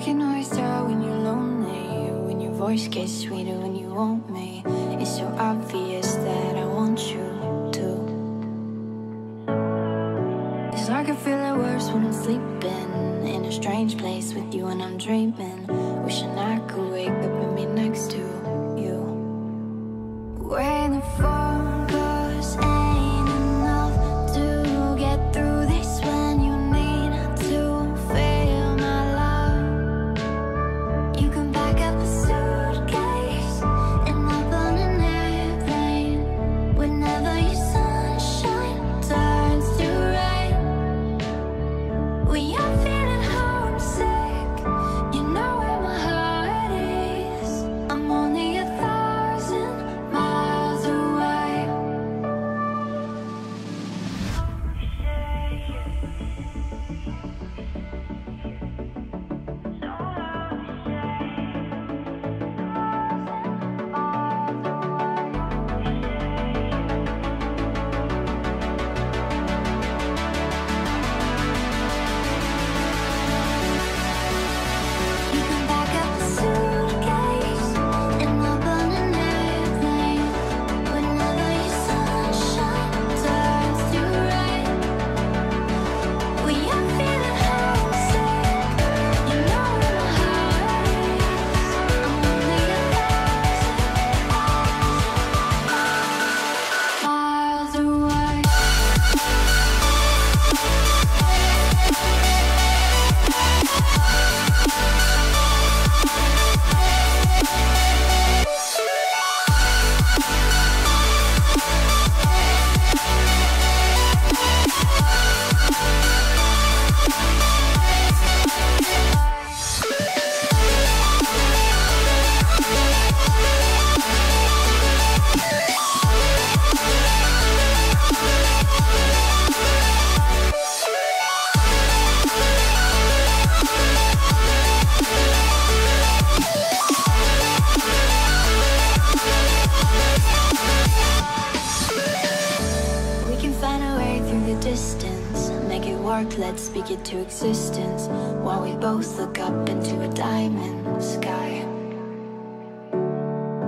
can always tell when you're lonely. When your voice gets sweeter when you want me. It's so obvious that I want you to Cause I can feel it worse when I'm sleeping In a strange place with you and I'm dreaming. Wishing I could wake up let's speak it to existence. While we both look up into a diamond sky.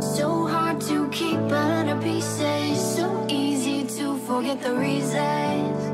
So hard to keep but a pieces, so easy to forget the reasons.